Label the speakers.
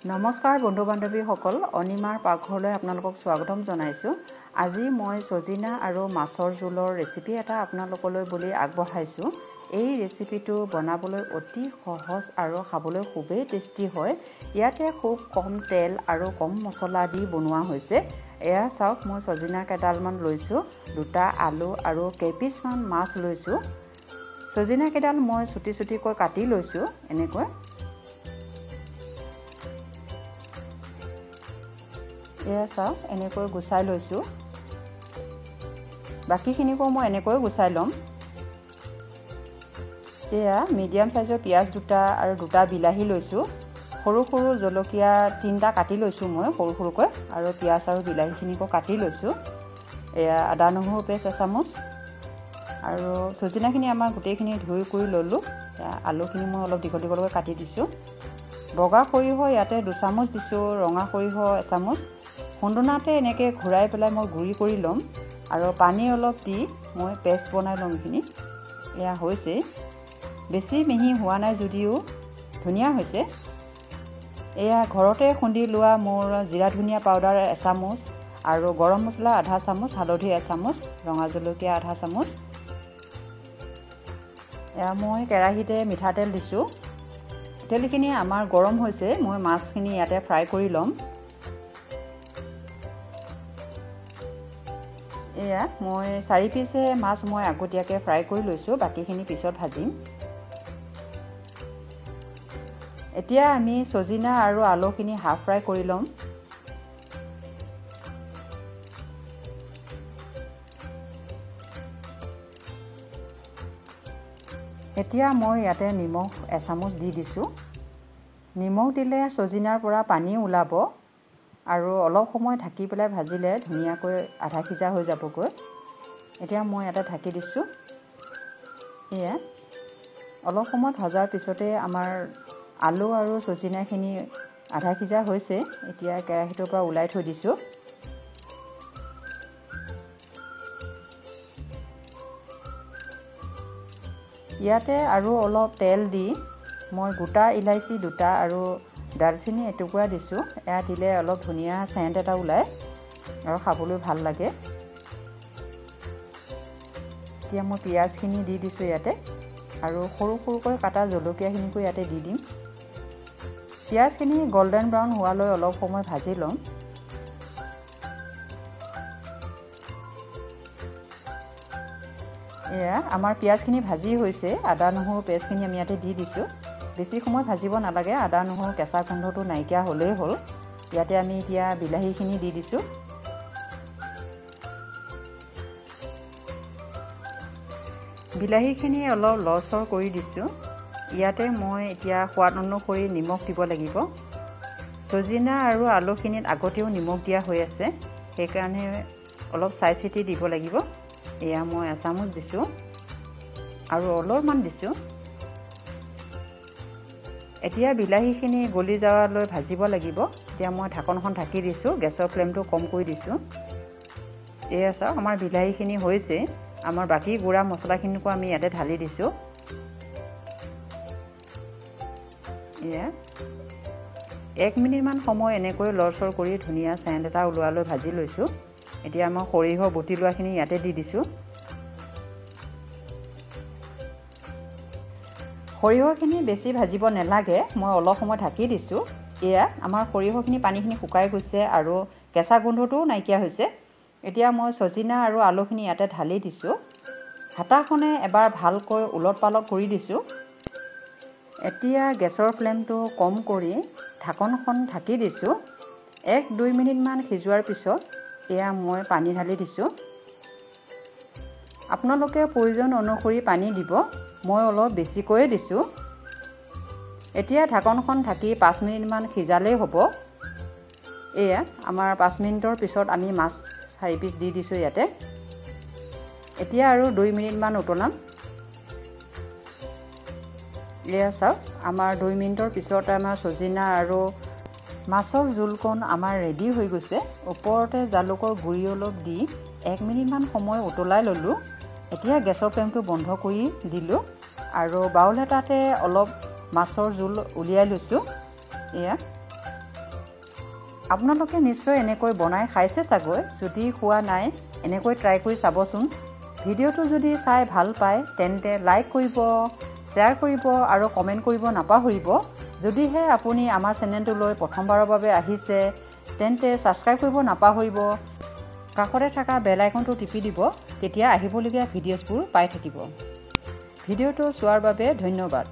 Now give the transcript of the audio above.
Speaker 1: নমস্কাৰ বন্ধু বান্ধৱীসকল অনিমাৰ পাকঘৰলৈ আপোনালোকক স্বাগতম জনাইছোঁ। আজি মই চজিনা আৰু মাছৰ জোলৰ ৰেচিপি এটা আপোনালোকলৈ বুলি আগবঢ়াইছোঁ। এই ৰেচিপিটো বনাবলৈ অতি সহজ আৰু খাবলৈ খুবেই টেষ্টি হয়। ইয়াতে খুব কম তেল আৰু কম মছলা দি বনোৱা হৈছে। এয়া চাওক মই চজিনা কেইডালমান লৈছোঁ দুটা আলু আৰু কেইপিচমান মাছ লৈছোঁ। চজিনা কেইডাল মই চুটি চুটিকৈ কাটি লৈছোঁ এনেকৈ। এয়া চাওক এনেকৈ গুচাই লৈছোঁ। বাকীখিনিকো মই এনেকৈ গুচাই ল'ম। এয়া মিডিয়াম চাইজৰ পিঁয়াজ দুটা আৰু দুটা বিলাহী লৈছোঁ। সৰু সৰু জলকীয়া তিনিটা কাটি লৈছোঁ মই সৰু সৰুকৈ। আৰু পিঁয়াজ আৰু বিলাহীখিনিকো কাটি লৈছোঁ। এয়া আদা নহৰু পেষ্ট এচামুচ। আৰু চজিনাখিনি আমাৰ গোটেইখিনি ধুই কৰি ল'লোঁ। আলুখিনি মই অলপ দীঘল দীঘলকৈ কাটি দিছোঁ। বগা সৰিয়হ ইয়াতে দুচামুচ দিছোঁ ৰঙা সৰিয়হ এচামুচ। খুন্দনাতে এনেকৈ ঘূৰাই পেলাই মই গুড়ি কৰি ল'ম আৰু পানী অলপ দি মই পেষ্ট বনাই ল'ম এইখিনি। এয়া হৈছে। বেছি মিহি হোৱা নাই যদিও ধুনীয়া হৈছে। এয়া ঘৰতে খুন্দি লোৱা মোৰ জিৰা ধনিয়া পাউডাৰ এচামুচ আৰু গৰম মছলা আধা চামুচ হালধি এচামুচ ৰঙা জলকীয়া আধা চামুচ। এয়া মই কেৰাহীতে মিঠাতেল দিছোঁ। তেলখিনি আমাৰ গৰম হৈছে মই মাছখিনি ইয়াতে ফ্ৰাই কৰি ল'ম। এয়া মই চাৰি পিচে মাছ মই আগতীয়াকৈ ফ্ৰাই কৰি লৈছোঁ বাকীখিনি পিছত ভাজিম। এতিয়া আমি চজিনা আৰু আলুখিনি হাফ ফ্ৰাই কৰি ল'ম। এতিয়া মই ইয়াতে নিমখ এচামুচ দি দিছোঁ। নিমখ দিলে চজিনাৰ পৰা পানী ওলাব আৰু অলপ সময় ঢাকি পেলাই ভাজিলে ধুনীয়াকৈ আধা সিজা হৈ যাবগৈ। এতিয়া মই ইয়াতে ঢাকি দিছোঁ। এয়া অলপ সময় ভজাৰ পিছতে আমাৰ আলু আৰু চজিনাখিনি আধা সিজা হৈছে। এতিয়া কেৰাহীটোৰ পৰা ওলাই থৈ দিছোঁ। ইয়াতে আৰু অলপ তেল দি মই গোটা ইলাচি দুটা আৰু দালচেনি এটুকুৰা দিছোঁ। এয়া দিলে অলপ ধুনীয়া চেণ্ট এটা ওলায় আৰু খাবলৈ ভাল লাগে। এতিয়া মই পিঁয়াজখিনি দি দিছোঁ ইয়াতে আৰু সৰু সৰুকৈ কাটা জলকীয়াখিনিকো ইয়াতে দি দিম। পিঁয়াজখিনি গল্ডেন ব্ৰাউন হোৱালৈ অলপ সময় ভাজি ল'ম। এয়া আমাৰ পিঁয়াজখিনি ভাজি হৈছে আদা নহৰু পেষ্টখিনি আমি ইয়াতে দি দিছোঁ। বেছি সময় ভাজিব নালাগে আদা নহৰু কেঁচা গোন্ধটো নাইকিয়া হ'লেই হ'ল। ইয়াতে আমি এতিয়া বিলাহীখিনি দি দিছোঁ। বিলাহীখিনি অলপ লৰচৰ কৰি দিছোঁ। ইয়াতে মই এতিয়া সোৱাদ অনুসৰি নিমখ দিব লাগিব। চজিনা আৰু আলুখিনিত আগতেও নিমখ দিয়া হৈ আছে সেইকাৰণে অলপ চাই চিতি দিব লাগিব। এয়া মই এচামুচ দিছোঁ আৰু অলপমান দিছোঁ। এতিয়া বিলাহীখিনি গলি যোৱালৈ ভাজিব লাগিব। এতিয়া মই ঢাকনখন ঢাকি দিছোঁ গেছৰ ফ্লেমটো কম কৰি দিছোঁ। এয়া চাওক আমাৰ বিলাহীখিনি হৈছে। আমাৰ বাকী গুড়া মছলাখিনিকো আমি ইয়াতে ঢালি দিছোঁ। এয়া। এক মিনিটমান সময় এনেকৈ লৰচৰ কৰি ধুনীয়া চেণ্ট এটা ওলোৱালৈ ভাজি লৈছোঁ। এতিয়া মই সৰিয়হ বটি লোৱাখিনি ইয়াতে দি দিছোঁ। সৰিয়হখিনি বেছি ভাজিব নালাগে মই অলপ সময় ঢাকি দিছোঁ। এয়া আমাৰ সৰিয়হখিনি পানীখিনি শুকাই গৈছে আৰু কেঁচা গোন্ধটোও নাইকিয়া হৈছে। এতিয়া মই চজিনা আৰু আলুখিনি ইয়াতে ঢালি দিছোঁ। হাতাখনে এবাৰ ভালকৈ ওলট পালট কৰি দিছোঁ। এতিয়া গেছৰ ফ্লেমটো কম কৰি ঢাকনখন ঢাকি দিছোঁ। এক দুই মিনিটমান সিজোৱাৰ পিছত এয়া মই পানী ঢালি দিছোঁ। আপোনালোকে প্ৰয়োজন অনুসৰি পানী দিব মই অলপ বেছিকৈয়ে দিছোঁ। এতিয়া ঢাকনখন ঢাকি পাঁচ মিনিটমান সিজালেই হ'ব। এয়া আমাৰ পাঁচ মিনিটৰ পিছত আমি মাছ চাৰি পিচ দি দিছোঁ ইয়াতে। এতিয়া আৰু দুই মিনিটমান উতলাম। এয়া চাওক আমাৰ দুই মিনিটৰ পিছত আমাৰ চজিনা আৰু মাছৰ জোলকণ আমাৰ ৰেডি হৈ গৈছে। ওপৰতে জালুকৰ গুড়ি অলপ দি এক মিনিটমান সময় উতলাই ল'লোঁ। এতিয়া গেছৰ ফ্লেমটো বন্ধ কৰি দিলোঁ আৰু বাউল এটাতে অলপ মাছৰ জোল উলিয়াই লৈছোঁ। এয়া। আপোনালোকে নিশ্চয় এনেকৈ বনাই খাইছে চাগৈ। যদি খোৱা নাই এনেকৈ ট্ৰাই কৰি চাবচোন। ভিডিঅ'টো যদি চাই ভাল পায় তেন্তে লাইক কৰিব। শ্বেয়াৰ কৰিব আৰু কমেণ্ট কৰিব নাপাহৰিব। যদিহে আপুনি আমাৰ চেনেলটোলৈ প্ৰথমবাৰৰ বাবে আহিছে তেন্তে ছাবস্ক্ৰাইব কৰিব নাপাহৰিব। কাষতে থকা বেল আইকনটো টিপি দিব তেতিয়া আহিবলগীয়া ভিডিঅ'ছবোৰ পাই থাকিব। ভিডিঅ'টো চোৱাৰ বাবে ধন্যবাদ।